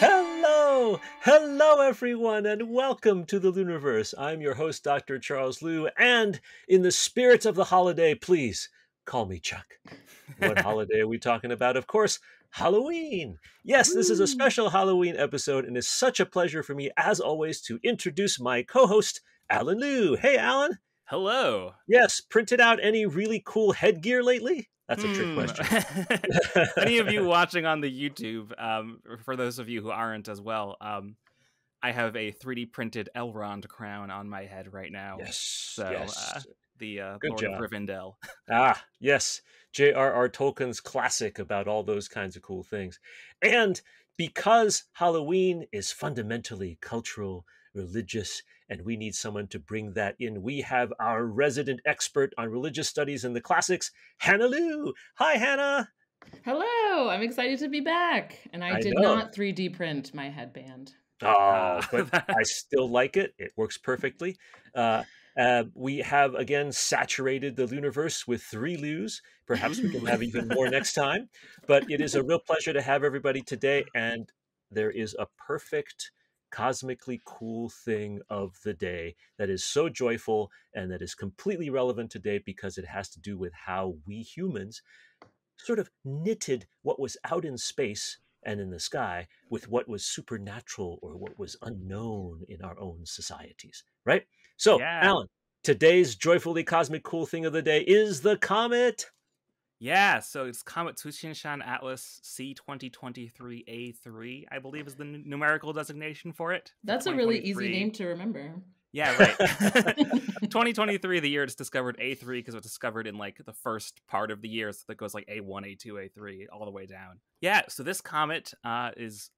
Hello, hello, everyone, and welcome to the LIUniverse. I'm your host, Dr. Charles Liu, and in the spirit of the holiday, please call me Chuck. What holiday are we talking about? Of course, Halloween. Yes, this is a special Halloween episode, and it's such a pleasure for me, as always, to introduce my co-host, Allen Liu. Hey, Allen. Hello. Yes, printed out any really cool headgear lately? That's a trick Hmm. question. Any of you watching on the YouTube, um, for those of you who aren't as well, um, I have a 3D printed Elrond crown on my head right now. Yes. So, yes. uh, The uh, Lord job. of Rivendell. Ah, yes. J.R.R. Tolkien's classic about all those kinds of cool things. And because Halloween is fundamentally cultural, religious, and we need someone to bring that in, we have our resident expert on religious studies and the classics, Hannah Liu. Hi, Hannah. Hello, I'm excited to be back. And I, I did know. not 3D print my headband. Oh, but I still like it. It works perfectly. Uh, uh, we have again saturated the LIUniverse with three Lus. Perhaps we can have even more next time. But it is a real pleasure to have everybody today. And there is a perfect, cosmically cool thing of the day that is so joyful and that is completely relevant today because it has to do with how we humans sort of knitted what was out in space and in the sky with what was supernatural or what was unknown in our own societies, right? So, Yeah. Allen, today's joyfully cosmic cool thing of the day is the comet. Yeah, so it's Comet Tsuchinshan Atlas C2023A3, I believe is the n- numerical designation for it. That's a really easy name to remember. Yeah, right. 2023, the year it's discovered A3 because it was discovered in like the first part of the year, so that goes like A1, A2, A3, all the way down. Yeah, so this comet uh, is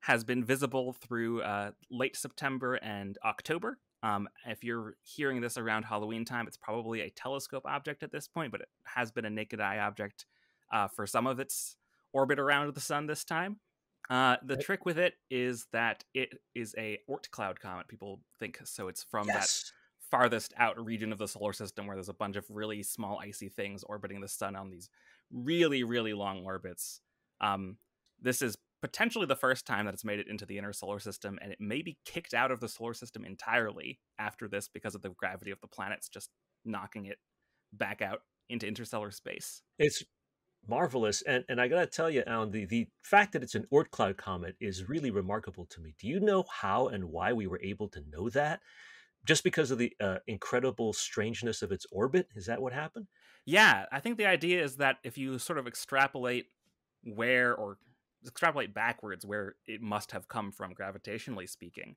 has been visible through uh, late September and October. Um, if you're hearing this around Halloween time, it's probably a telescope object at this point, but it has been a naked eye object uh, for some of its orbit around the sun this time. Uh, the Right. trick with it is that it is a Oort cloud comet. People think so. It's from that farthest out region of the solar system where there's a bunch of really small icy things orbiting the sun on these really really long orbits um, this is potentially the first time that it's made it into the inner solar system and it may be kicked out of the solar system entirely after this because of the gravity of the planets just knocking it back out into interstellar space It's marvelous. And and I gotta tell you, Allen, the, the fact that it's an Oort cloud comet is really remarkable to me. Do you know how and why we were able to know that? Just because of the uh, incredible strangeness of its orbit? Is that what happened? Yeah, I think the idea is that if you sort of extrapolate where or extrapolate backwards where it must have come from gravitationally speaking,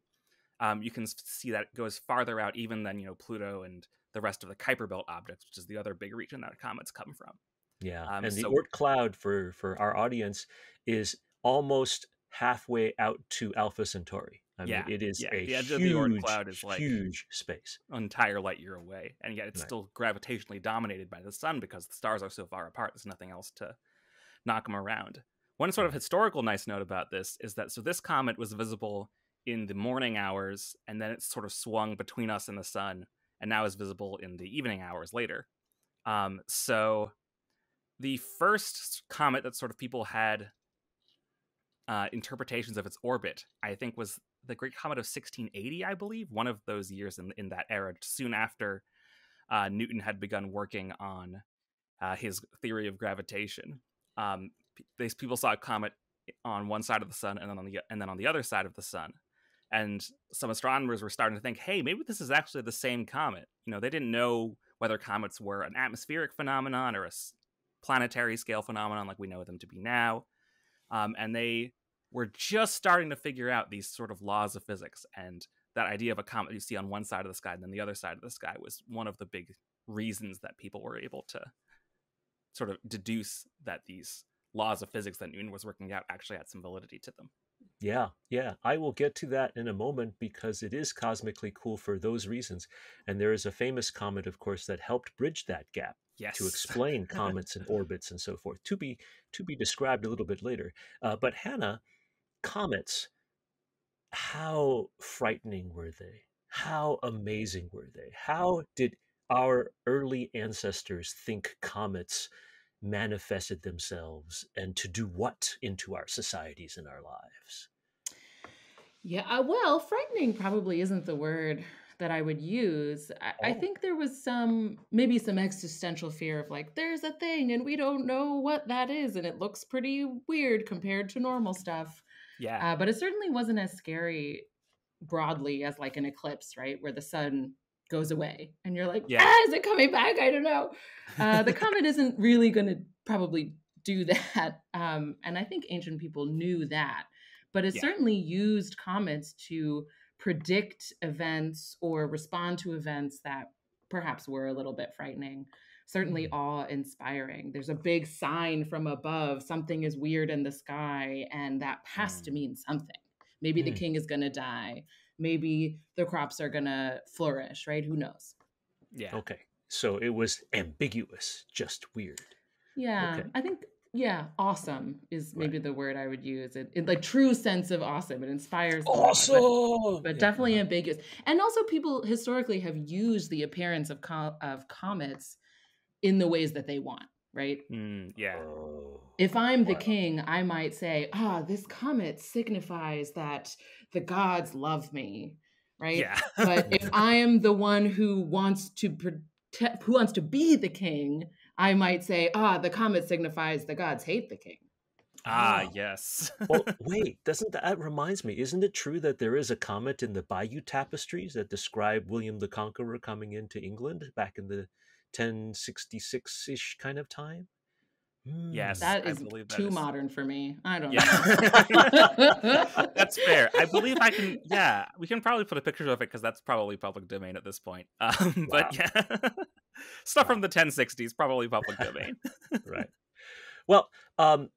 um, you can see that it goes farther out even than you know Pluto and the rest of the Kuiper Belt objects, which is the other big region that comets come from. Yeah, Um, and the so- Oort cloud for for our audience is almost halfway out to Alpha Centauri. I Yeah, mean, it is yeah, a the edge huge, of the Oort cloud is, like, huge space. Entire light year away, and yet it's Right. still gravitationally dominated by the sun because the stars are so far apart. There's nothing else to knock them around. One sort of historical nice note about this is that so this comet was visible in the morning hours, and then it sort of swung between us and the sun, and now is visible in the evening hours later. Um, so the first comet that sort of people had uh, interpretations of its orbit, I think, was the Great Comet of 1680, I believe, one of those years in in that era, soon after uh, Newton had begun working on uh, his theory of gravitation. Um, these people saw a comet on one side of the sun and then on the and then on the other side of the sun, and some astronomers were starting to think, hey, maybe this is actually the same comet. You know, they didn't know whether comets were an atmospheric phenomenon or a planetary scale phenomenon like we know them to be now, um, and they were just starting to figure out these sort of laws of physics and that idea of a comet you see on one side of the sky and then the other side of the sky was one of the big reasons that people were able to sort of deduce that these laws of physics that Newton was working out actually had some validity to them. Yeah, yeah. I will get to that in a moment because it is cosmically cool for those reasons. And there is a famous comet, of course, that helped bridge that gap Yes. to explain comets and orbits and so forth. To be to be described a little bit later. Uh, but Hannah, comets, how frightening were they? How amazing were they? How did our early ancestors think comets manifested themselves and to do what into our societies and our lives? Yeah, uh, well, frightening probably isn't the word that I would use. I, I Oh. think there was some, maybe some existential fear of like, there's a thing and we don't know what that is, and it looks pretty weird compared to normal stuff. Yeah. Uh, but it certainly wasn't as scary broadly as like an eclipse, right? Where the sun goes away and you're like, Yeah. ah, is it coming back? I don't know. Uh, the comet isn't really going to probably do that. Um, and I think ancient people knew that. But it Yeah. certainly used comets to predict events or respond to events that perhaps were a little bit frightening. Certainly awe inspiring. There's a big sign from above, something is weird in the sky, and that has to Mm. mean something. Maybe the Mm. king is going to die. Maybe the crops are going to flourish, right? Who knows? yeah. Okay. So it was ambiguous, just weird. Yeah, Okay. I think yeah, awesome is Right. maybe the word I would use. It, in like true sense of awesome. It inspires awe, but- Awesome. but Yeah, definitely uh-huh. ambiguous. And also, people historically have used the appearance of co- of comets in the ways that they want, right? Mm, yeah. Oh. If I'm the Wow. king, I might say, "Ah, this comet signifies that the gods love me," right? Yeah. But if I am the one who wants to protect, who wants to be the king, I might say, "Ah, the comet signifies the gods hate the king." ah, Ah. yes. well, wait, doesn't that, that reminds me? Isn't it true that there is a comet in the Bayeux tapestries that describe William the Conqueror coming into England back in the 1066-ish kind of time? Hmm. Yes. that is I believe that too is- modern for me. I don't Yeah. know. that's fair. I believe I can. Yeah, we can probably put a picture of it because that's probably public domain at this point. Um, But yeah, stuff from the 1060s probably public domain. right. Well, um,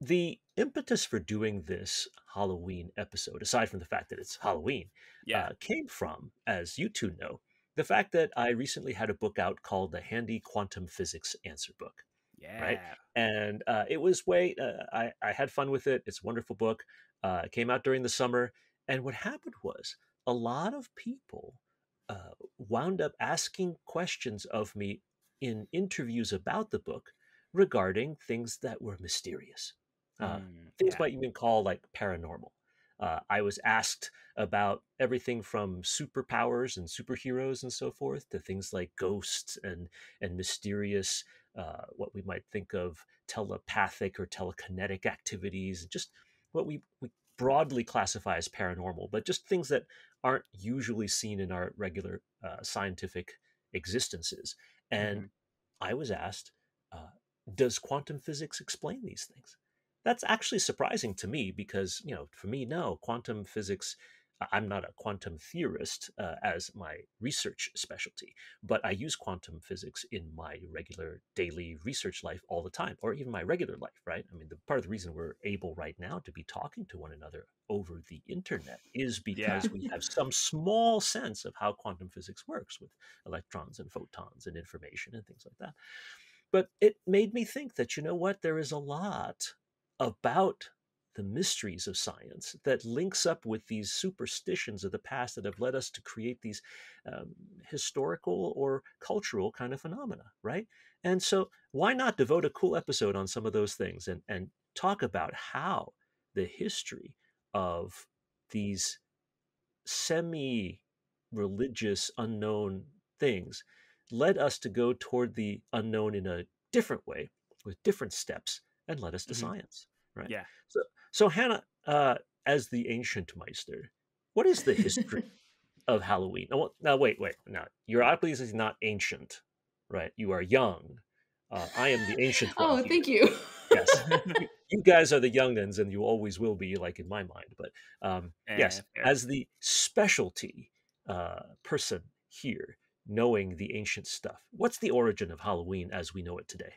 the impetus for doing this Halloween episode, aside from the fact that it's Halloween, Yeah. uh, came from, as you two know, the fact that I recently had a book out called the Handy Quantum Physics Answer Book. Yeah. and uh, it was way uh, I, I had fun with it it's a wonderful book uh, it came out during the summer and what happened was a lot of people uh, wound up asking questions of me in interviews about the book regarding things that were mysterious uh, Mm, things yeah. might even call like paranormal uh, i was asked about everything from superpowers and superheroes and so forth to things like ghosts and and mysterious uh, what we might think of telepathic or telekinetic activities just what we, we broadly classify as paranormal but just things that aren't usually seen in our regular uh, scientific existences. And i was asked uh, does quantum physics explain these things? That's actually surprising to me because you know for me no quantum physics i'm not a quantum theorist uh, as my research specialty but i use quantum physics in my regular daily research life all the time or even my regular life right? I mean the part of the reason we're able right now to be talking to one another over the internet is because we have some small sense of how quantum physics works with electrons and photons and information and things like that. But it made me think that you know what? There is a lot about the mysteries of science that links up with these superstitions of the past that have led us to create these um, historical or cultural kind of phenomena, right? And so, why not devote a cool episode on some of those things and, and talk about how the history of these semi religious unknown things led us to go toward the unknown in a different way with different steps and led us to Mhm. science, right? Yeah. So, so Hannah, uh, as the ancient Meister, what is the history of Halloween? Now, now, wait, wait. Now, you're obviously not ancient, right? You are young. Uh, I am the ancient oh, here. thank you. Yes, you guys are the youngins, and you always will be, like in my mind. But um, yes, Eh, as the specialty uh, person here, knowing the ancient stuff, what's the origin of Halloween as we know it today?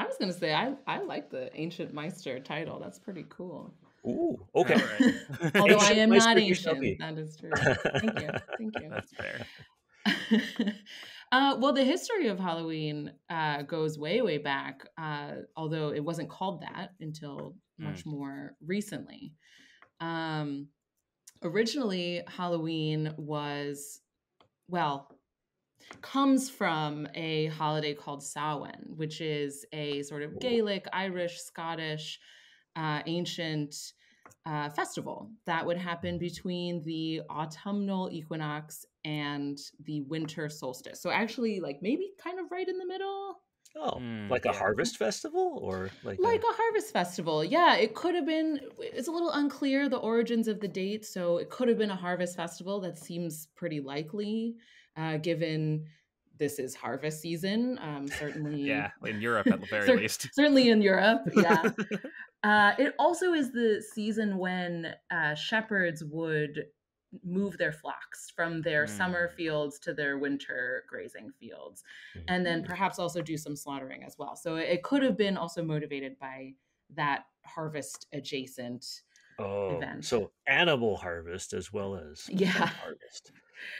I was gonna say I I like the ancient Meister title. That's pretty cool. Ooh, okay. All right. Although I am Meister not ancient, that is true. Thank you, thank you. That's fair. uh, well, the history of Halloween uh, goes way, way back, uh, although it wasn't called that until much more recently. Um, originally, Halloween was, well, comes from a holiday called Samhain, which is a sort of Gaelic, Irish, Scottish, uh, ancient uh, festival that would happen between the autumnal equinox and the winter solstice. So actually, like maybe kind of right in the middle. Oh, mm, like yeah. a harvest festival or like like a... a... harvest festival. Yeah, it could have been it's a little unclear the origins of the date, so it could have been a harvest festival that seems pretty likely uh, given this is harvest season. Um, certainly, yeah, in Europe at the very cer- least. Certainly in Europe, yeah. uh, it also is the season when uh, shepherds would move their flocks from their mm. summer fields to their winter grazing fields, mm. and then perhaps also do some slaughtering as well. So it could have been also motivated by that harvest adjacent. Oh, event. so animal harvest as well as yeah harvest.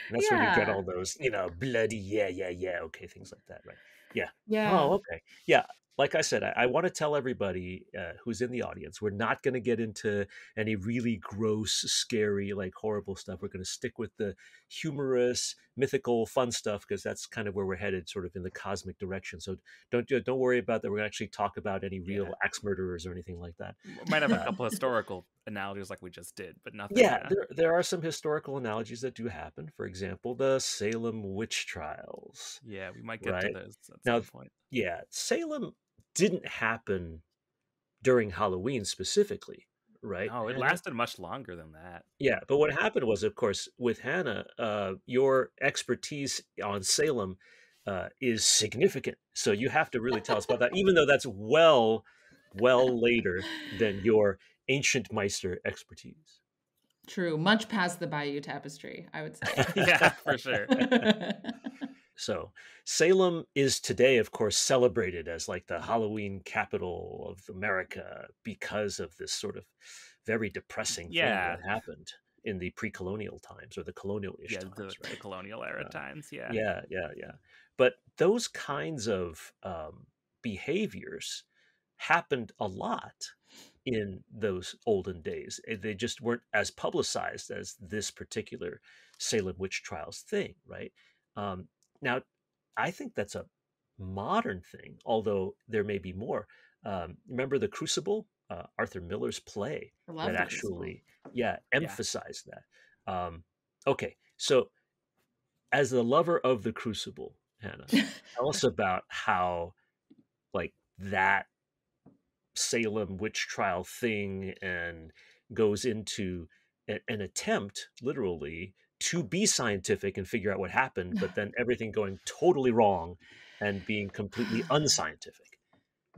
And that's yeah. where you get all those, you know, bloody, yeah, yeah, yeah, okay, things like that, right? Yeah. Yeah. Oh, okay. Yeah like I said, I, I want to tell everybody uh, who's in the audience, we're not going to get into any really gross, scary, like horrible stuff. We're going to stick with the humorous, mythical, fun stuff because that's kind of where we're headed, sort of in the cosmic direction. So don't don't worry about that. We're to actually talk about any real yeah. axe murderers or anything like that. might have a couple historical analogies like we just did, but nothing. Yeah, there, there are some historical analogies that do happen. For example, the Salem witch trials. Yeah, we might get right? to those at now, some point. Yeah, Salem didn't happen during Halloween specifically, right? Oh, it Hannah? lasted much longer than that. Yeah, but what happened was, of course, with Hannah, uh, your expertise on Salem uh, is significant. So you have to really tell us about that, even though that's well, well later than your ancient Meister expertise. True, much past the Bayeux Tapestry, I would say. yeah, for sure. So Salem is today, of course, celebrated as like the Halloween capital of America because of this sort of very depressing yeah. thing that happened in the pre-colonial times or the colonial-ish yeah, times, the, right? the colonial era uh, times. Yeah, yeah, yeah, yeah. But those kinds of um, behaviors happened a lot in those olden days. Eh, they just weren't as publicized as this particular Salem witch trials thing, right? Um, now, I think that's a modern thing, although there may be more. Um, remember the Crucible, uh, Arthur Miller's play that actually, yeah, emphasized yeah. that. Um, okay, so as the lover of the Crucible, Hannah, tell us about how, like that Salem witch trial thing, and goes into a, an attempt, literally, to be scientific and figure out what happened, but then everything going totally wrong and being completely unscientific.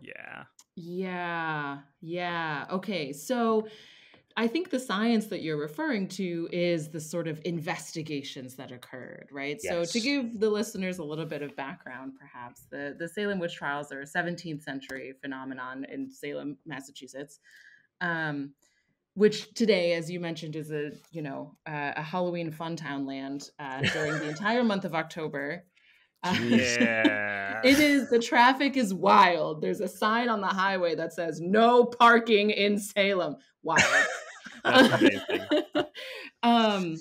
Yeah. Yeah. Yeah. Okay. So I think the science that you're referring to is the sort of investigations that occurred, right? Yes. So to give the listeners a little bit of background, perhaps the the Salem witch trials are a 17th century phenomenon in Salem, Massachusetts. Um, which today, as you mentioned, is a you know uh, a Halloween fun town land uh, during the entire month of October. Uh, yeah, it is. The traffic is wild. There's a sign on the highway that says "No parking in Salem." Wild. um,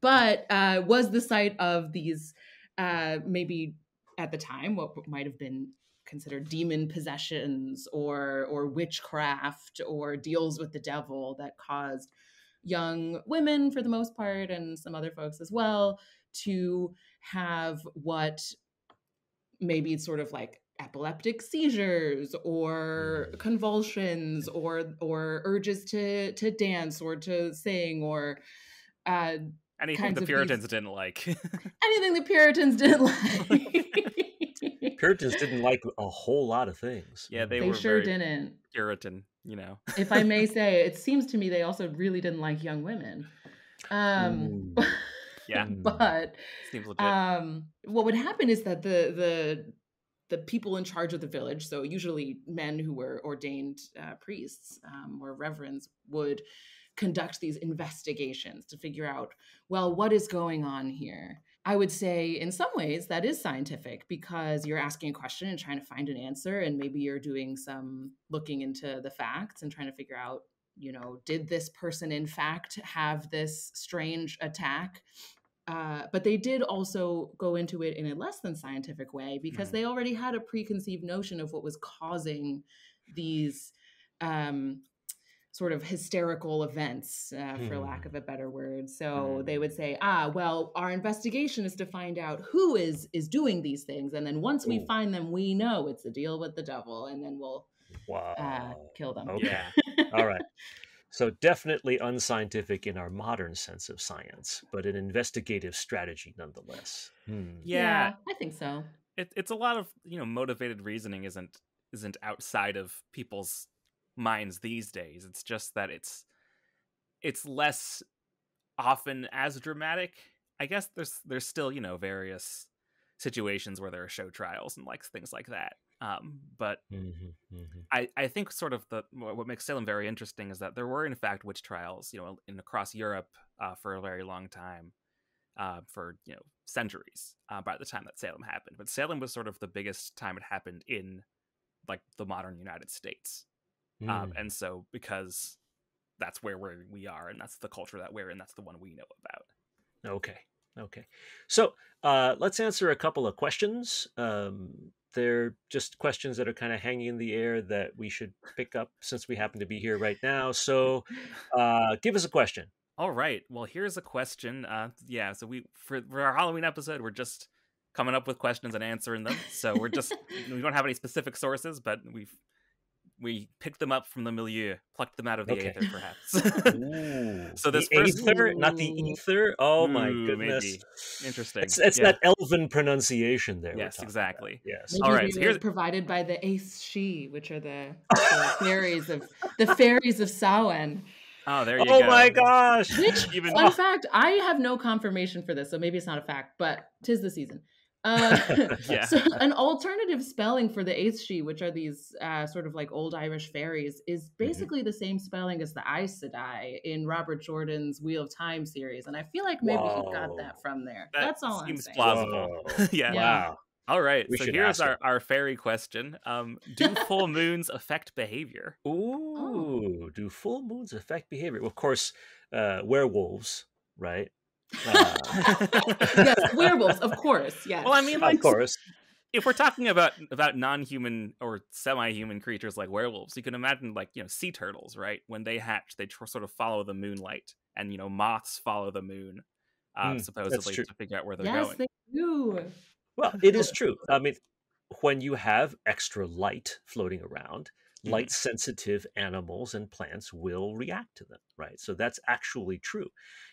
but uh, was the site of these uh, maybe at the time what might have been considered demon possessions or or witchcraft or deals with the devil that caused young women for the most part and some other folks as well to have what maybe it's sort of like epileptic seizures or mm. convulsions or or urges to to dance or to sing or uh anything the puritans these, didn't like. Anything the puritans didn't like Puritans didn't like a whole lot of things. Yeah, they, they were sure didn't. Puritan, you know. if I may say, it seems to me they also really didn't like young women. Um, yeah, but um, what would happen is that the the the people in charge of the village, so usually men who were ordained uh, priests um, or reverends, would conduct these investigations to figure out, well, what is going on here? I would say in some ways that is scientific because you're asking a question and trying to find an answer and maybe you're doing some looking into the facts and trying to figure out, you know, did this person in fact have this strange attack? Uh, but they did also go into it in a less than scientific way because mm-hmm. they already had a preconceived notion of what was causing these um, sort of hysterical events, uh, for lack Hmm. of a better word. So Hmm. they would say, "Ah, well, our investigation is to find out who is is doing these things, and then once we find them, we know it's a deal with the devil, and then we'll Wow. uh, kill them." Okay. All right. So definitely unscientific in our modern sense of science, but an investigative strategy nonetheless. Hmm. Yeah. I think so. it, it's a lot of you know motivated reasoning isn't isn't outside of people's minds these days it's just that it's it's less often as dramatic i guess there's there's still you know various situations where there are show trials and like things like that um but Mhm, mhm. I, I think sort of the what what makes Salem very interesting is that there were in fact witch trials, you know, in across Europe uh, for a very long time, uh, for you know centuries uh, by the time that Salem happened. But Salem was sort of the biggest time it happened in like the modern United States, um, Mm. and so because that's where we're, we are, and that's the culture that we're in, that's the one we know about. Okay. Okay. So uh, let's answer a couple of questions. Um, they're just questions that are kind of hanging in the air that we should pick up since we happen to be here right now. So uh, give us a question. All right. Well, here's a question. Uh, yeah. So we for, for our Halloween episode, we're just coming up with questions and answering them. So we're just we don't have any specific sources, but we've we picked them up from the milieu, plucked them out of the Okay. aether, perhaps. Ooh, So this the first- aether, not the ether. Oh my goodness! maybe. Interesting. It's, it's Yeah. that elven pronunciation there. Yes, exactly. about. Yes. Maybe All right, they so were here's- provided by the Aes Sídhe, which are the, the fairies of the fairies of Samhain. Oh, there you Oh go. Oh my gosh! Which, Even fun fact, I have no confirmation for this, so maybe it's not a fact, but tis the season. Uh, Yeah. So an alternative spelling for the Aes Sídhe, which are these uh, sort of like old Irish fairies, is Mm-hmm. basically the same spelling as the Aes Sedai in Robert Jordan's Wheel of Time series, and I feel like maybe he got that from there. That That's all I'm seems saying. plausible. Yeah. Yeah. Wow. All right. We so here's our, him. our fairy question. Um, do full moons affect behavior? Ooh, do full moons affect behavior? Well, of course, uh, werewolves, right? Uh, yes, werewolves, of course. Yes. Well, I mean, like, of course. if we're talking about about non-human or semi-human creatures like werewolves, you can imagine like you know sea turtles, right? When they hatch, they tr- sort of follow the moonlight, and you know moths follow the moon, uh, Hmm, supposedly to figure out where they're yes, going. they do. Well, it is true. I mean, when you have extra light floating around, Mhm. light sensitive animals and plants will react to them, right? So that's actually true.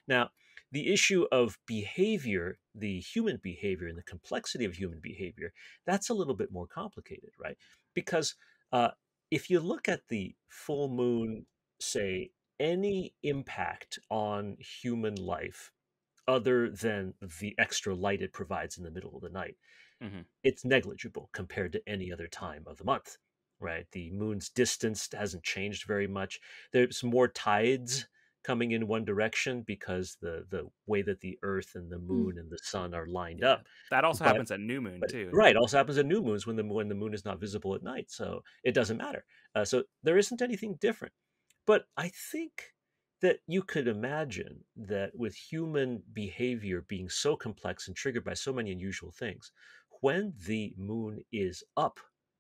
Now, the issue of behavior, the human behavior and the complexity of human behavior, that's a little bit more complicated, right? Because uh, if you look at the full moon, say, any impact on human life other than the extra light it provides in the middle of the night, Mhm. it's negligible compared to any other time of the month, right? The moon's distance hasn't changed very much. There's more tides coming in one direction because the the way that the earth and the moon and the sun are lined Yeah. up That also But- happens at new moon but too. right also happens at new moons when the when the moon is not visible at night so it doesn't matter uh, so there isn't anything different but i think that you could imagine that with human behavior being so complex and triggered by so many unusual things when the moon is up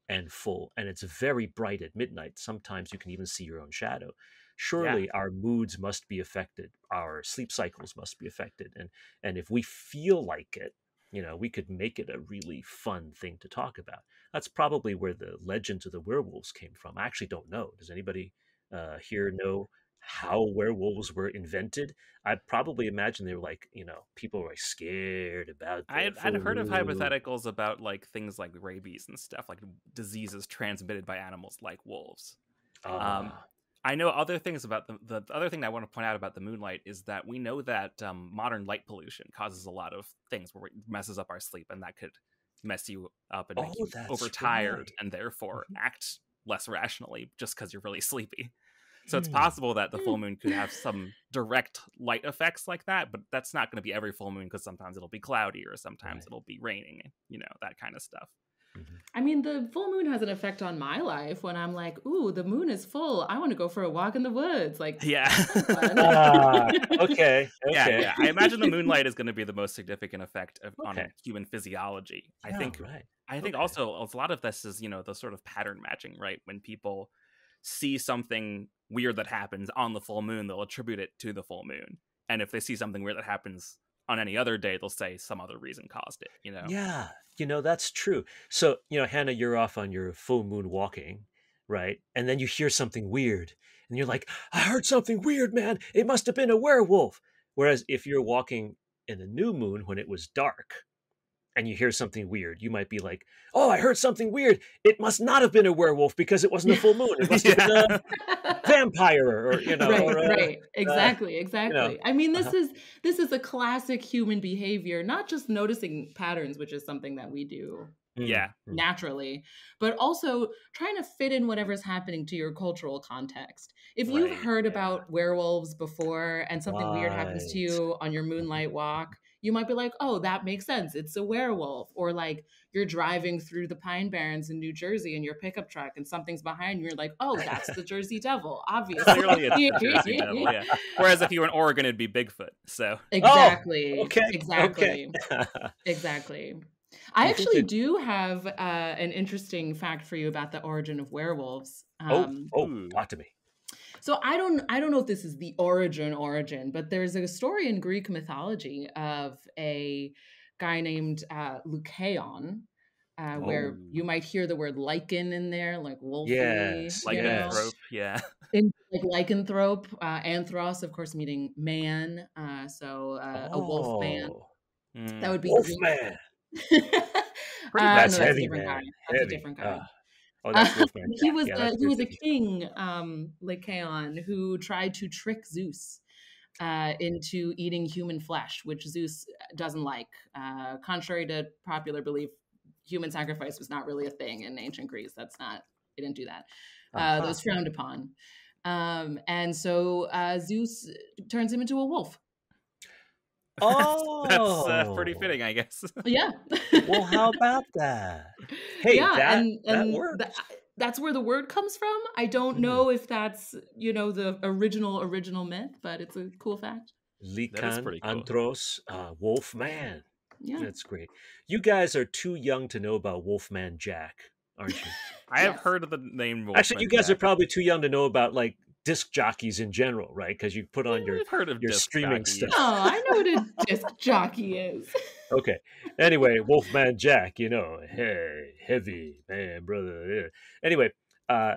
and full and it's very bright at midnight sometimes you can even see your own shadow surely our moods must be affected our sleep cycles must be affected and and if we feel like it you know we could make it a really fun thing to talk about. That's probably where the legends of the werewolves came from. I actually don't know. Does anybody uh, here know how werewolves were invented? I probably imagine they were like you know people were like scared about I had, I'd heard of hypotheticals about like things like rabies and stuff, like diseases transmitted by animals like wolves. Ah, I know other things about the, the the other thing that I want to point out about the moonlight is that we know that um, modern light pollution causes a lot of things where it messes up our sleep, and that could mess you up and make Oh, you that's overtired, right. and therefore Mhm. act less rationally just because you're really sleepy. So it's Hmm. possible that the full moon could have some direct light effects like that, but that's not going to be every full moon because sometimes it'll be cloudy or sometimes Right. it'll be raining, you know, that kind of stuff. Mhm. I mean, the full moon has an effect on my life when I'm like, ooh, the moon is full. I want to go for a walk in the woods. Like, Yeah. fun. Ah, okay yeah, yeah. I imagine the moonlight is going to be the most significant effect of, on human physiology. I think. right I think Okay. also a lot of this is you know the sort of pattern matching, right? When people see something weird that happens on the full moon, they'll attribute it to the full moon. And if they see something weird that happens on any other day, they'll say some other reason caused it, you know? Yeah, you know, that's true. So, you know, Hannah, you're off on your full moon walking, right? And then you hear something weird and you're like, I heard something weird, man. It must have been a werewolf. Whereas if you're walking in the new moon when it was dark and you hear something weird, you might be like, Oh, I heard something weird. It must not have been a werewolf because it wasn't a full moon. It must have been a vampire or, you know, right, or a, right. Exactly, exactly. know, I mean, this uh-huh. is this is a classic human behavior, not just noticing patterns, which is something that we do Mm, Yeah. mm. naturally, but also trying to fit in whatever's happening to your cultural context. If you've Right, heard yeah. about werewolves before and something weird happens to you on your moonlight walk, you might be like, oh, that makes sense. It's a werewolf. Or like you're driving through the Pine Barrens in New Jersey in your pickup truck and something's behind you. You're like, oh, that's the Jersey Devil, obviously. Clearly it's the Jersey Devil, yeah. Whereas if you were in Oregon, it'd be Bigfoot. So Exactly. Okay. Exactly. Okay. Exactly. I I actually do have uh, an interesting fact for you about the origin of werewolves. oh, Um, oh, Ooh. talk to me. So I don't I don't know if this is the origin origin, but there's a story in Greek mythology of a guy named uh, Lycaon, uh, where Oh. you might hear the word lycan in there, like wolfy, Yes, like you know? yeah. in like lycanthrope, uh, anthros, of course, meaning man. Uh, so uh, a wolf man. Oh, Mm. That would be Wolf Greek. man. Uh, no, That's a heavy, different man. guy. That's Heavy. a different guy. Oh, that's Uh, he was Yeah, uh, that's he was a king, um, Lycaon, who tried to trick Zeus uh, into eating human flesh, which Zeus doesn't like. Uh, contrary to popular belief, human sacrifice was not really a thing in ancient Greece. That's not. They didn't do that. Uh, Uh-huh. That was frowned upon. Um, and so uh, Zeus turns him into a wolf. Oh, That's uh, pretty fitting, I guess. Yeah. well, how about that? Hey, yeah, that, and, that works. tha- that's where the word comes from. I don't Mhm. know if that's you know the original original myth, but it's a cool fact. Lycan, pretty cool. Andros, uh, Wolfman. Yeah, That's great. You guys are too young to know about Wolfman Jack, aren't you? I have heard of the name. Actually, you Wolfman guys are probably too young to know about like disc jockeys in general, right? Because you put on your heard of your streaming jockeys. stuff. Oh, I know what a disc jockey is. Okay. Anyway, Wolfman Jack, you know, hey, heavy man, brother. Anyway, uh,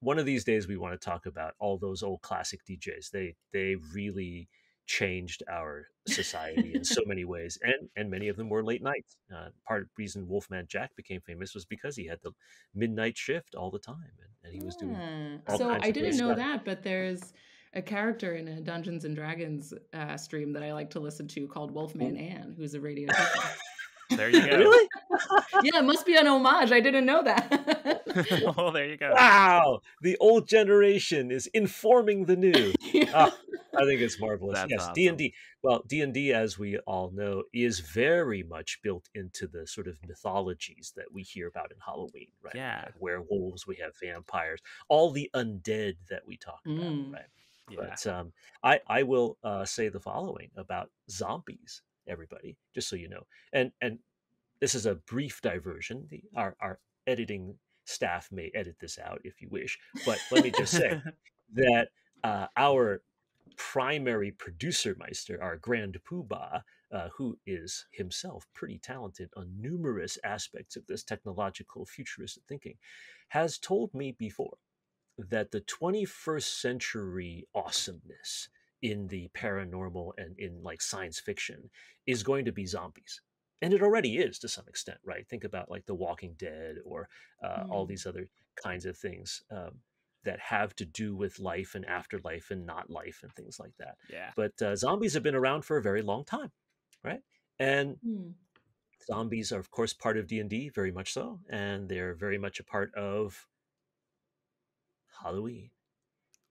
one of these days we want to talk about all those old classic DJs. They they really changed our society in so many ways, and and many of them were late nights. Uh, part of the reason Wolfman Jack became famous was because he had the midnight shift all the time, and, and he was doing. Ah, all so kinds I didn't great know stuff. that, but there's a character in a Dungeons and Dragons uh, stream that I like to listen to called Wolfman Ann, who's a radio. There you go. Really? Yeah, it must be an homage. I didn't know that. well, there you go. Wow! The old generation is informing the new. Yeah. Ah, I think it's marvelous. That's yes, awesome. D and D. Well, D and D, as we all know, is very much built into the sort of mythologies that we hear about in Halloween, right? We Yeah. have werewolves, we have vampires, all the undead that we talk about, Mm. right? Yeah. But um, I I will uh, say the following about zombies, everybody, just so you know, and and this is a brief diversion. The, our our editing staff may edit this out if you wish, but let me just say that uh, our primary producer meister, our grand poobah, uh, who is himself pretty talented on numerous aspects of this technological futuristic thinking, has told me before that the 21st century awesomeness in the paranormal and in like science fiction is going to be zombies and it already is to some extent right think about like the walking dead or uh, all Mm. these other kinds of things um, that have to do with life and afterlife and not life and things like that yeah. but uh, zombies have been around for a very long time right and Hmm. zombies are of course part of d&d very much so and they're very much a part of halloween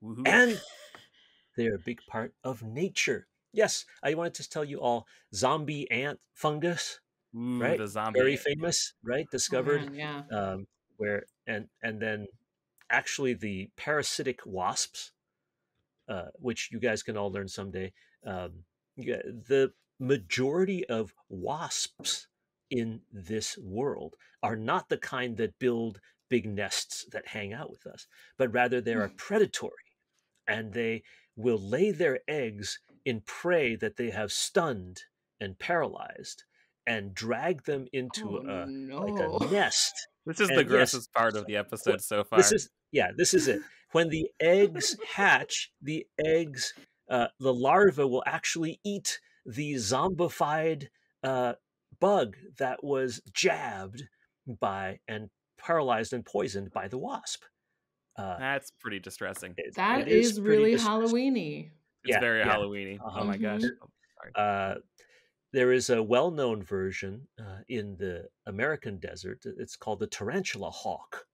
Woohoo. and they're a big part of nature yes i wanted to tell you all zombie ant fungus Ooh, right? the zombie. very famous right Oh, discovered man, yeah. um, where and and then actually the parasitic wasps, uh, which you guys can all learn someday. Um, yeah, the majority of wasps in this world are not the kind that build big nests that hang out with us, but rather they are predatory. and they will lay their eggs in prey that they have stunned and paralyzed and drag them into Oh, a no. like a nest. This is And the yes, grossest part of the episode so far. This is yeah, this is it. When the eggs hatch, the eggs, uh, the larva will actually eat the zombified uh, bug that was jabbed by and paralyzed and poisoned by the wasp. Uh, That's pretty distressing. it- That it is, pretty really distressing. Halloweeny. It's Yeah, very yeah. Halloweeny. Oh Uh-huh. my gosh. Mhm. Oh. Uh, there is a well-known version uh, in the American desert. It's called the tarantula hawk.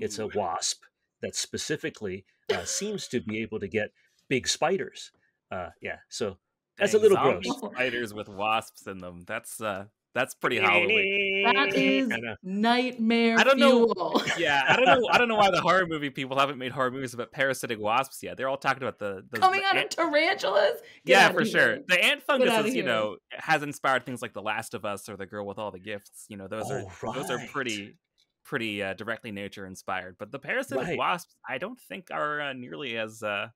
It's a wasp that specifically uh, seems to be able to get big spiders. Uh, yeah, so that's a little gross. Spiders with wasps in them. That's uh that's pretty Halloween. That is I know. nightmare I don't know- fuel. Yeah, I don't know. I don't know why the horror movie people haven't made horror movies about parasitic wasps yet. They're all talking about the, the Coming the out of tarantulas? Get yeah, for sure. here. The ant outta fungus, is, you know, has inspired things like The Last of Us or The Girl with All the Gifts. You know, those Oh, are those are pretty pretty uh, directly nature inspired. But the parasitic Right. wasps, I don't think are uh, nearly as uh,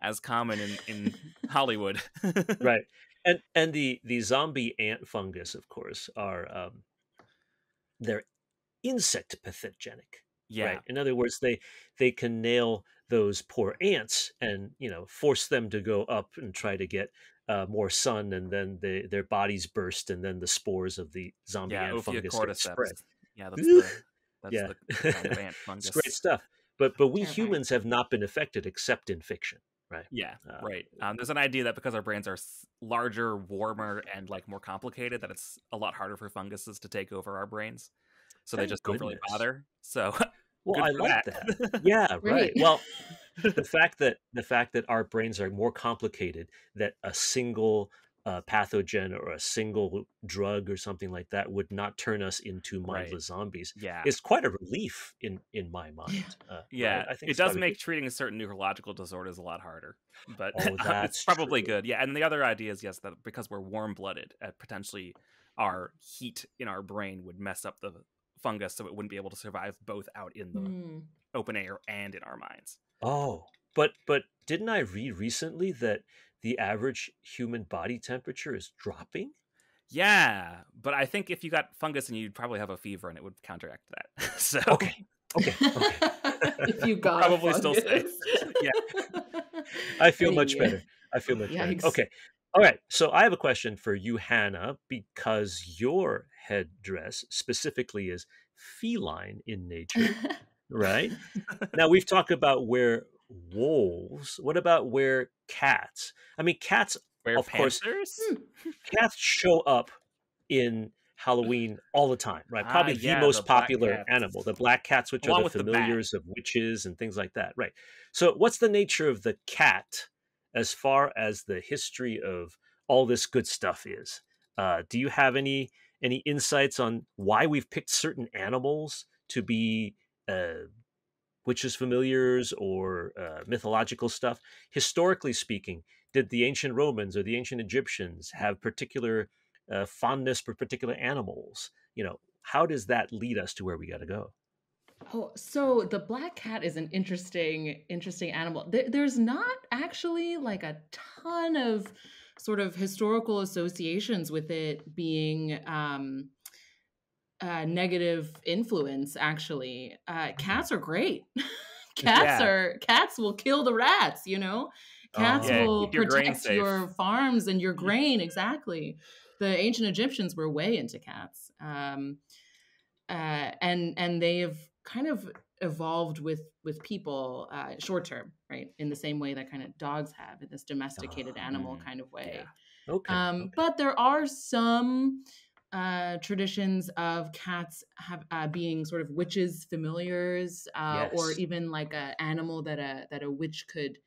as common in in Hollywood. right and and the the zombie ant fungus of course are um they're insect pathogenic Yeah. right in other words they they can nail those poor ants and you know force them to go up and try to get uh, more sun and then they, their bodies burst and then the spores of the zombie Yeah, ant fungus spread Yeah, that's the that's Yeah. the kind of ant fungus. it's great stuff but but we humans have not been affected except in fiction right Yeah, Uh, right. Um, there's an idea that because our brains are larger, warmer, and like more complicated, that it's a lot harder for funguses to take over our brains. So they Thank just don't really bother. So well i like that. that yeah right Right. well the fact that the fact that our brains are more complicated that a single uh, pathogen or a single drug or something like that would not turn us into Right. mindless zombies yeah, it's quite a relief in in my mind uh, yeah, I think it does make good. treating certain neurological disorders a lot harder. But Oh, it's probably true. good. Yeah, and the other idea is yes that because we're warm blooded, uh, potentially our heat in our brain would mess up the fungus, so it wouldn't be able to survive both out in the Mm. open air and in our minds. oh but but didn't i read recently that the average human body temperature is dropping Yeah, but I think if you got fungus and you'd probably have a fever and it would counteract that. so okay okay okay if you got Probably a still safe. Yeah. I feel much better. I feel much Yikes. better. Okay. All right. So I have a question for you, Hannah, because your headdress specifically is feline in nature, right? now we've talked about where wolves. What about where cats? I mean, cats. Where Of panthers? Hmm. Cats show up in Halloween all the time, right? Ah, Probably yeah, the the most black popular cats. animal, the black cats, which Along are with the the familiars of witches and things like that, right? So, what's the nature of the cat as far as the history of all this good stuff is? Uh, do you have any any insights on why we've picked certain animals to be uh, witches familiars or uh, mythological stuff? Historically speaking, did the ancient Romans or the ancient Egyptians have particular uh, fondness for particular animals? You know, how does that lead us to where we got to go? Oh, so the black cat is an interesting, interesting animal. There, there's not actually like a ton of sort of historical associations with it being um, negative influence. Actually, uh, cats are great. cats Yeah. are cats will kill the rats. You know, cats Yeah, will your protect your farms and your grain. Exactly. The ancient Egyptians were way into cats. Um, uh, and and they have kind of evolved with with people uh, short term, right? In the same way that kind of dogs have in this domesticated Ah, animal kind of way. yeah. Okay. Um, okay. But there are some uh, traditions of cats have uh, being sort of witches familiars, uh, or even like an animal that a that a witch could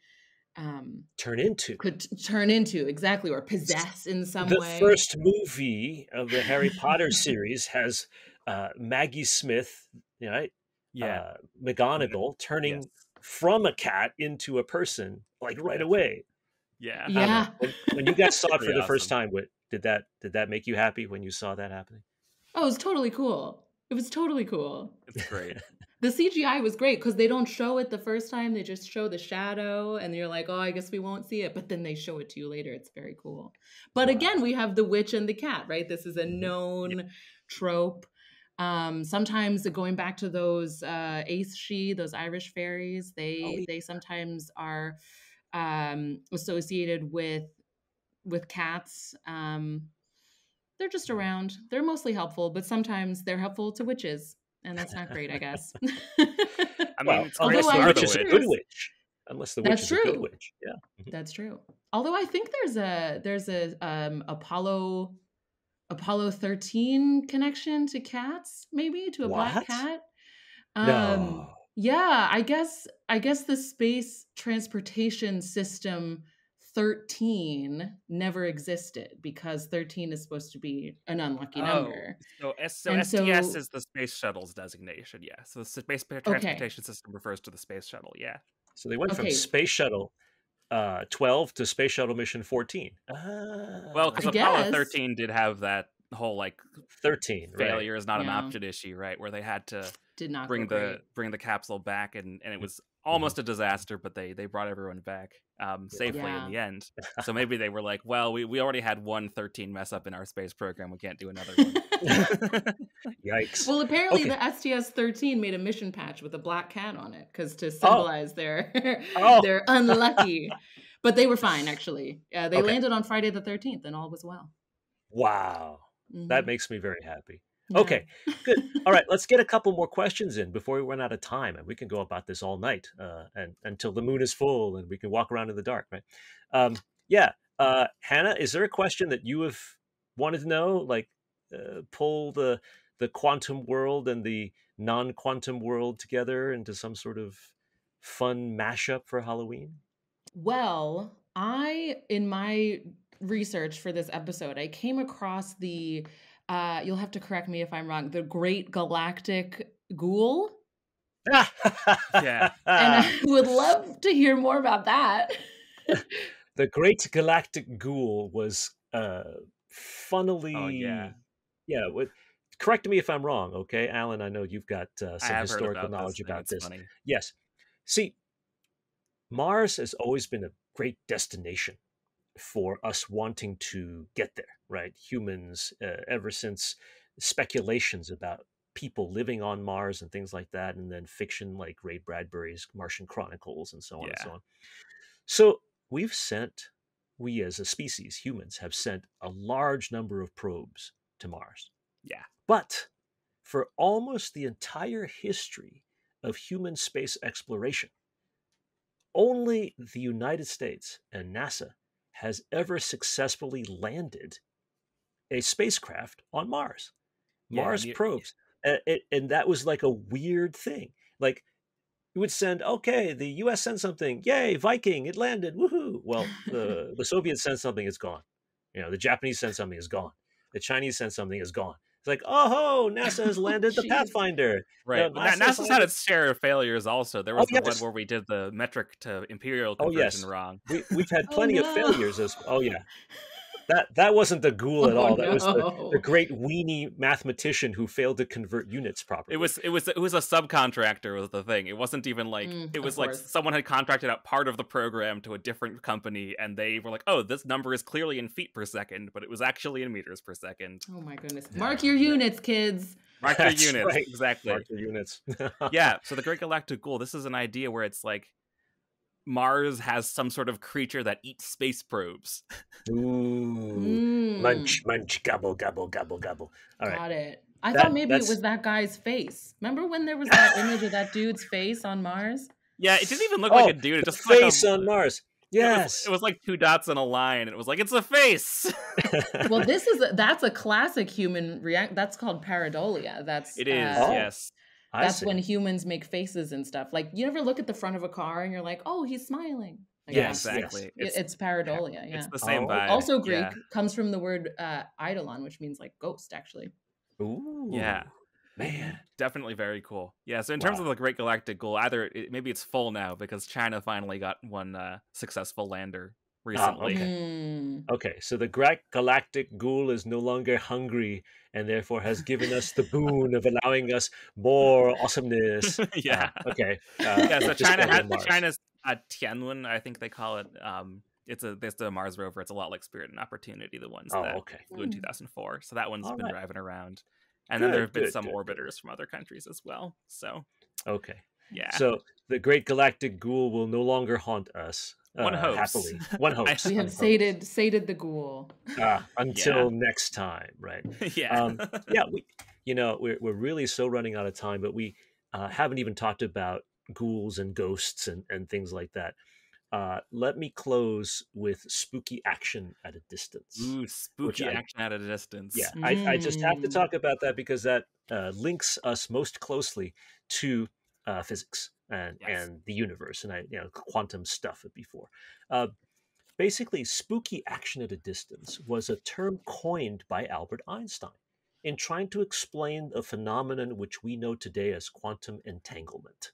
um, Turn into could t- turn into exactly or possess in some way. the first movie of the Harry Potter series has uh, Maggie Smith, right? Yeah. uh, McGonagall turning yes. from a cat into a person like right away. Yeah. I don't. Yeah. When, when you guys saw it for Pretty the first time, what did that did that make you happy when you saw that happening? Oh, it was totally cool. It was totally cool. It's great. the CGI was great because they don't show it the first time. They just show the shadow, and you're like, oh, I guess we won't see it. But then they show it to you later. It's very cool. But wow. again, we have the witch and the cat, right? This is a mm-hmm. known yeah. trope. Um, sometimes going back to those uh, Aes Sídhe, those Irish fairies, they oh, yeah. they sometimes are um, associated with with cats. Um, they're just around. They're mostly helpful, but sometimes they're helpful to witches, and that's not great, I guess. I mean, well, unless the witch is a good witch. Unless the witch that's is true. a good witch, yeah, mm-hmm. that's true. Although I think there's a there's a um, Apollo Apollo 13 connection to cats, maybe to a what? black cat. Um, no. Yeah, I guess I guess the space transportation system 13 never existed because 13 is supposed to be an unlucky oh, number. So, so STS so, is the space shuttle's designation. Yeah. So the space transportation okay. system refers to the space shuttle. Yeah. So they went okay. from space shuttle uh, 12 to space shuttle mission 14. Uh, well, because Apollo guess. 13 did have that whole like 13 failure right. is not yeah. an option issue, right? Where they had to did not bring the great. bring the capsule back and and it was almost a disaster, but they they brought everyone back um, safely yeah. in the end. So maybe they were like, well, we, we already had one 13 mess up in our space program. We can't do another one. Yikes. Well, apparently okay. the STS 13 made a mission patch with a black cat on it because to oh. symbolize oh. their oh. they're unlucky. but they were fine actually. Uh, they okay. landed on Friday the 13th and all was well. Wow. Mm-hmm. That makes me very happy. Yeah. Okay, good. All right, let's get a couple more questions in before we run out of time, and we can go about this all night uh, and until the moon is full, and we can walk around in the dark, right? Um, yeah, uh, Hannah, is there a question that you have wanted to know, like uh, pull the the quantum world and the non-quantum world together into some sort of fun mashup for Halloween? Well, I in my research for this episode, I came across the uh, you'll have to correct me if I'm wrong, the Great Galactic Ghoul. yeah. And I would love to hear more about that. the Great Galactic Ghoul was uh, funnily. Oh, yeah. Yeah. With, correct me if I'm wrong, okay? Allen, I know you've got uh, some historical about knowledge this, about this. Funny. Yes. See, Mars has always been a great destination for us wanting to get there, right? Humans, uh, ever since speculations about people living on Mars and things like that, and then fiction like Ray Bradbury's Martian Chronicles and so on yeah. and so on. So we've sent, we as a species, humans, have sent a large number of probes to Mars. Yeah. But for almost the entire history of human space exploration, only the United States and NASA has ever successfully landed a spacecraft on Mars. Mars yeah, probes. And, and that was like a weird thing. Like, you would send, okay, the US sent something, yay, Viking, it landed, woohoo. Well, the, the Soviets sent something, it's gone. You know, the Japanese sent something, it's gone. The Chinese sent something, it's gone. It's like, oh, ho, NASA has landed the Pathfinder. Right. You know, NASA's, NASA's had its share of failures also. There oh, was oh, the yes. one where we did the metric to imperial conversion oh, yes. wrong. We, have had oh, plenty oh, no. of failures as oh yeah. That that wasn't the ghoul at oh, all. That no. was the, the, great weenie mathematician who failed to convert units properly. It was it was it was a subcontractor was the thing. It wasn't even like mm, it was like someone had contracted out part of the program to a different company, and they were like, "Oh, this number is clearly in feet per second, but it was actually in meters per second. Oh my goodness! Mark your units, kids. Mark your units. Right. Exactly. Mark your units. yeah. So the Great Galactic Ghoul. This is an idea where it's like Mars has some sort of creature that eats space probes. Ooh. Mm. Munch, munch, gobble, gobble, gobble, gobble. All Got right. it. I that, thought maybe that's... it was that guy's face. Remember when there was that image of that dude's face on Mars? Yeah, it didn't even look oh, like a dude. It just face like a... on Mars. Yes, it was, it was, like two dots in a line, and it was like it's a face. well, this is a, that's a classic human react. That's called pareidolia. That's it is. Uh, yes, that's when humans make faces and stuff. Like you never look at the front of a car and you're like, oh, he's smiling. Like, yeah, exactly. It's, it's, pareidolia. Yeah, it's the same oh. vibe. Also Greek yeah. comes from the word uh, eidolon, which means like ghost, actually. Ooh, yeah, man, definitely very cool. Yeah. So in terms wow. of the Great Galactic Ghoul, either it, maybe it's full now because China finally got one uh, successful lander recently. okay. Mm. Okay, so the gra- galactic ghoul is no longer hungry and therefore has given us the boon of allowing us more awesomeness. yeah. Uh, okay. Uh, yeah, so China go to had Mars. China's uh, Tianwen, I think they call it. Um, it's a there's the Mars rover. It's a lot like Spirit and Opportunity, the ones Oh, that okay. flew in Hmm. 2004. So that one's All been right. driving around, and then there have been good, some good, good. orbiters from other countries as well. So Okay. yeah, So the great galactic ghoul will no longer haunt us. One uh, hopes. Happily. One I- hopes. We one have hopes. sated sated the ghoul. Ah, until next time, right? yeah, Um, yeah, we, you know, we're we're really so running out of time, but we uh, haven't even talked about ghouls and ghosts and and things like that. Uh, let me close with spooky action at a distance. Ooh, spooky I- action at a distance. Yeah, I, I just have to Mm. talk about that because that uh, links us most closely to uh, physics and Yes. and the universe and I you know quantum stuff before. Uh, basically, spooky action at a distance was a term coined by Albert Einstein in trying to explain a phenomenon which we know today as quantum entanglement.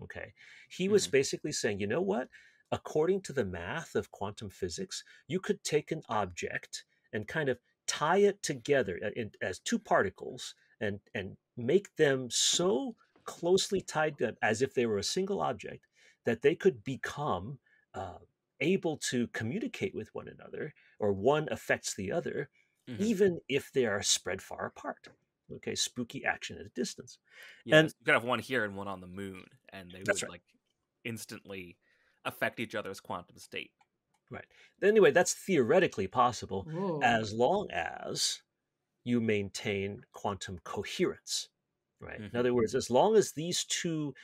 Okay, he was basically saying, you know what? According to the math of quantum physics, you could take an object and kind of tie it together uh, in, as two particles and and make them so closely tied to, as if they were a single object that they could become uh, able to communicate with one another or one affects the other Mhm. even if they are spread far apart okay spooky action at a distance Yeah, And- you could have one here and one on the moon, and they would right. like instantly affect each other's quantum state. Right anyway that's theoretically possible Whoa. as long as you maintain quantum coherence right in Mhm. other words as long as these two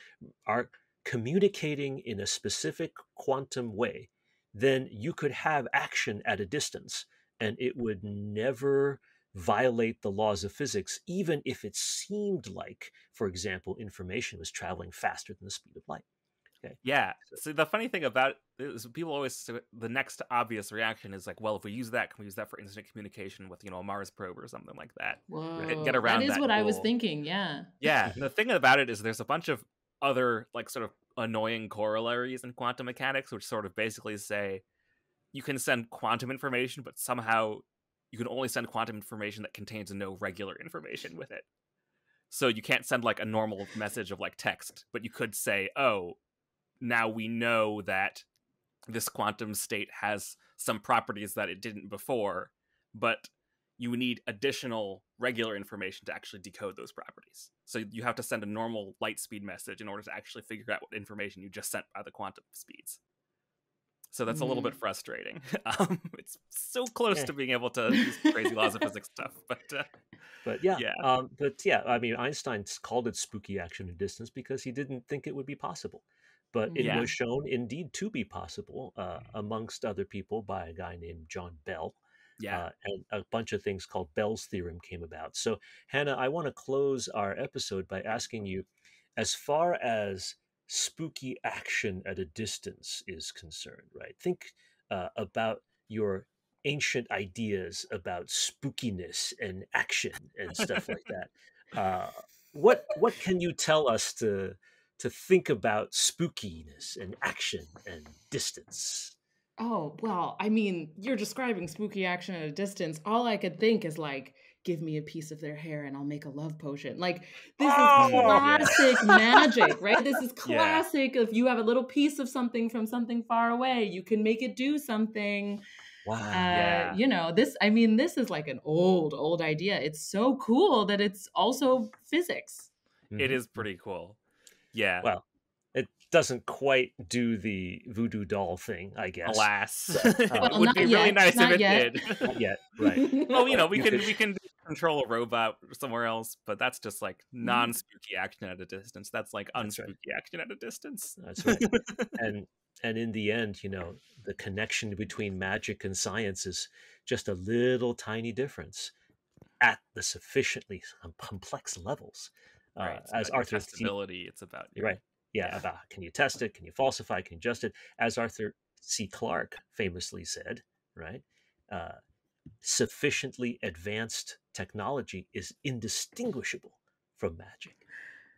are communicating in a specific quantum way then you could have action at a distance and it would never violate the laws of physics even if it seemed like for example information was traveling faster than the speed of light Yeah. So the funny thing about it is people always say the next obvious reaction is like, well, if we use that, can we use that for instant communication with you know a Mars probe or something like that? Whoa. get around that is that what I was thinking. Yeah. Yeah. the thing about it is there's a bunch of other like sort of annoying corollaries in quantum mechanics, which sort of basically say you can send quantum information, but somehow you can only send quantum information that contains no regular information with it. So you can't send like a normal message of like text, but you could say, "Oh, now we know that this quantum state has some properties that it didn't before, but you need additional regular information to actually decode those properties. So you have to send a normal light speed message in order to actually figure out what information you just sent by the quantum speeds. So that's a little bit frustrating. Um, it's so close Eh. to being able to use crazy laws of physics stuff, but uh, But yeah, Yeah. Um, but yeah, I mean, Einstein called it spooky action at distance because he didn't think it would be possible. But it Yeah. was shown indeed to be possible, uh, amongst other people, by a guy named John Bell. yeah, Uh, and a bunch of things called Bell's theorem came about. So, Hannah, I want to close our episode by asking you, as far as spooky action at a distance is concerned, right? Think uh, about your ancient ideas about spookiness and action and stuff like that. Uh, what what can you tell us to to think about spookiness and action and distance? Oh, well, I mean, you're describing spooky action at a distance. All I could think is like, give me a piece of their hair and I'll make a love potion. Like, this Oh, is yeah. classic magic, right? This is Yeah. classic. If you have a little piece of something from something far away, you can make it do something. Wow. Uh, Yeah. You know, this, I mean, this is like an old, old idea. It's so cool that it's also physics. it Mhm. is pretty cool. Yeah, Well, it doesn't quite do the voodoo doll thing, I guess. alas, But, it uh, Well, would not be really nice not if it yet. did. Not yet, right? well, you know, we can we can control a robot somewhere else, but that's just like Mm-hmm. non-spooky action at a distance. That's like That's right. unspooky action at a distance. That's right. and and in the end, you know, the connection between magic and science is just a little tiny difference at the sufficiently complex levels. Uh, right. As your Arthur C. it's about You're right. Yeah, about can you test it? Can you falsify? Can you adjust it? As Arthur C. Clarke famously said, right? Uh, sufficiently advanced technology is indistinguishable from magic.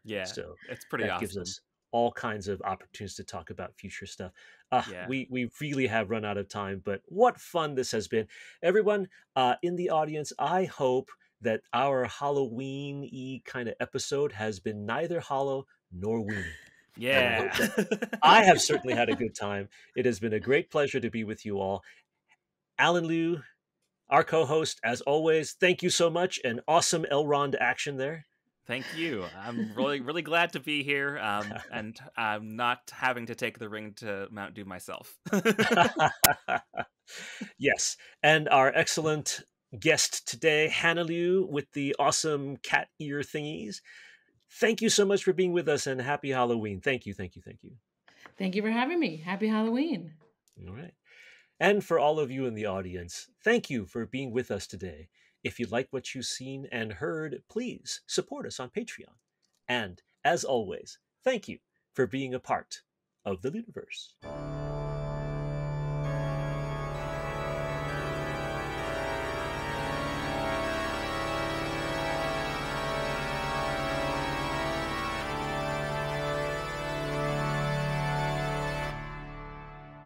Yeah, So it's pretty that awesome. gives us all kinds of opportunities to talk about future stuff. Uh, yeah. We we really have run out of time, but what fun this has been, everyone uh, in the audience. I hope that our Halloween y kind of episode has been neither hollow nor weenie. Yeah. I have certainly had a good time. It has been a great pleasure to be with you all. Allen Liu, our co host, as always, thank you so much. An awesome Elrond action there. Thank you. I'm really, really glad to be here, um, and I'm not having to take the ring to Mount Doom myself. yes, and our excellent guest today, Hannah Liu, with the awesome cat ear thingies. Thank you so much for being with us, and happy Halloween. Thank you, thank you, thank you. Thank you for having me. Happy Halloween. All right. And for all of you in the audience, thank you for being with us today. If you like what you've seen and heard, please support us on Patreon. And as always, thank you for being a part of the LIUniverse.